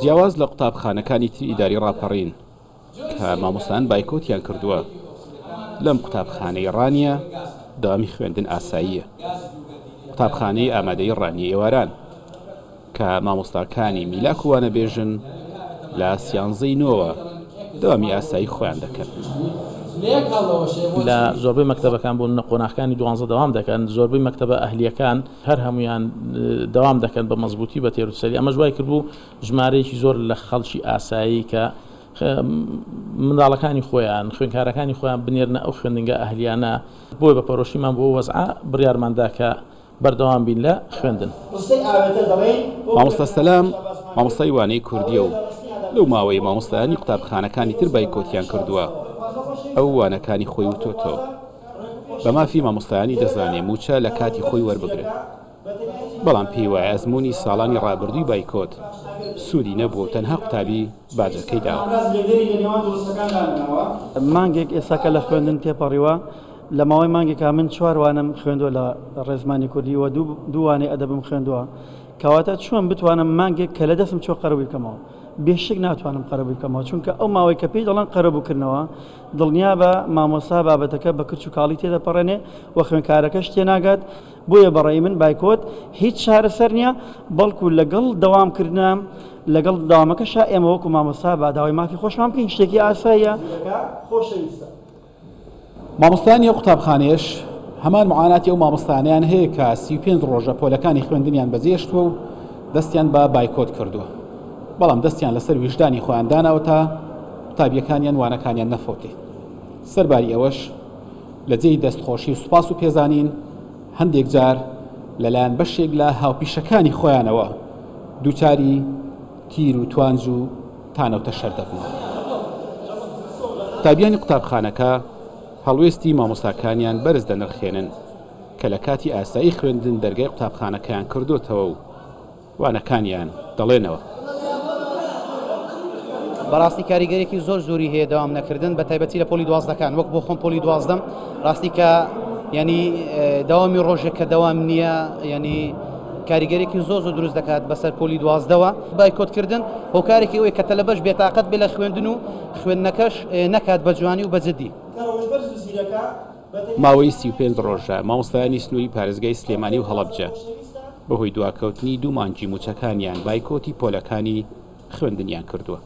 جیاواز لە قوتابخانەکانی تری ئیداری ڕاپەڕین کە مامۆستایان بایکۆتیان کردووە، لەم قوتابخانەی ڕانیە دەوامی خوێندن ئاساییە. قوتابخانەی ئامادەیی ڕانیە ئێواران کە مامۆستاکانی میلاک و وانەبێژن لە سیانزەی نۆوە دەوامی ئاسایی خۆیان دەکەن. لە زۆربەی مەکتەبەکان بوون قۆناخەکانی دوانزە دەوام دەکەن، زۆربەی مەکتەبە ئەهلییەکان هەر هەموویان دەوام دەکەن بە مەزبووتی بە تێروتسەلی ئەمەش وای کردبوو ژمارەیەکی زۆر لە خەڵکی ئاسایی کە منداڵەکانی خۆیان خوێنکارەکانی خۆیان بنێرنە ئەو خوێندنگە ئەهلیانە بۆی بە پەرۆشیمان بۆ وەزعە بڕیارماندا کە بەردەوام بین لە خوێندن. مامۆستا سەلام مامۆستای وانەی کوردیە و لەو ماوەی مامۆستایانی قوتابخانەکانی تر بایکۆتیان کردووە ئەو وانەکانی خۆی وتۆتەوە. بە مافی مامۆستایانی دەزانێ مووچە لە کاتی خۆی وەربگرن، بەڵام پێی وایە ئەزموونی ساڵانی ڕابردووی بایکۆت سوودی نەبووە و تەنها قوتابی باجەکەی داوە. مانگێک ئێستا کە لە خوێندن تێپەڕیوە، لە ماوەی مانگێکا من چوار وانەم خوێندووە لە ڕێزمانی کوردی و دوو وانەی ئەدەبم خوێندووە، کەواتە چۆن بتوانم مانگێک کە لە دەستم چووە قەرەبووی بکەمەوە؟ بێشک ناتوانم قەرەبووی بکەمەوە چونکە ئەو ماوەی کە پێی دەڵێن قەرەبوو کردنەوە دڵنیابە مامۆستا بابەتەکە بە کرچ و کاڵی تێدەپەڕێنێ و خوێنکارەکەش تێناگات بۆیە بەڕای من بایکۆت هیچ چارەسەر نیە بەڵکو لەگەڵ دەوام کردنە لەگەڵ داوامەکەشا ئێمە وەکو مامۆستا با داوای مافی خۆشمان بکەین شتێکی ئاساییە. خۆشەویستە. مامۆستایانی ئەو قوتابخانەیەش هەمان معاناتی ئەو مامۆستانیان هەیە کە سی و پێنج ڕۆژە پۆلەکانی خوێندنیان بەجێشتووە و دەستیان بە بایکۆت کردووە بەڵام دەستیان لەسەر ویژدانی خۆیان داناوە تا قوتابیەکانیان وانەکانیان نەفەوتێ سەرباری ئەوەش لە جێی دەستخۆشی و سوپاس و پێزانین هەندێک جار لەلایەن بەشێک لە هاوپیشەکانی خۆیانەوە دووچاری تیر و توانج و تانەوتە شەر دەبنەوە. قوتابیانی قوتابخانەکە هەڵوێستی مامۆستاکانیان بەرز دەنرخێنن کە لە کاتی ئاسایی خوێندن دەرگای قوتابخانەکەیان کردۆتەوە و وانەکانیان دەڵێنەوە. بەڕاستی کاریگەریەکی زۆر زۆری هەیە دەوام نەکردن بە تایبەتی لە پۆلی دوازدەکان وەک بۆ خۆم پۆلی دوازدەم ڕاستی کە ینی داوامی ڕۆژێک کە داوام نییە ینی کاریگەریەکی زۆر زۆر دروست دەکات بەسەر پۆلی دوازدەوە. بایکۆت کردن هۆکارێکی ئەوەیە کە تەلەبەش بێ تاقەت بێت لە خوێندن و خوێندنەکەش نەکات بە جوانی و بە جدی. ماوەی سی و پێنج ڕۆژە مامۆستایانی سنووری پارێزگای سلێمانی و هەڵەبجە بەهۆی دواکەوتنی دوو مانگی مووچەکانیان بایکۆتی پۆلەکانی خوێندنیان کردووە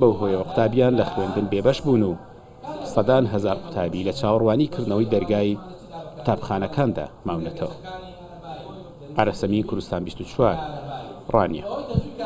بەو هۆیەوە قوتابیان لە خوێندن بێبەش بوون و سەدان هەزار قوتابی لە چاوەڕوانی کردنەوەی دەرگای قوتابخانەکاندا ماونەتەوە. عەرەسەمین کوردستان بیست و چوار، ڕانیە.